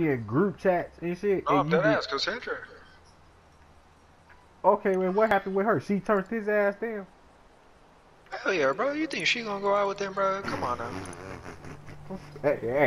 Yeah, group chats and shit. Oh, and that ass, Cassandra. Okay, well, what happened with her? She turned his ass down. Hell yeah, bro. You think she gonna go out with him, bro? Come on now. Hey, hey,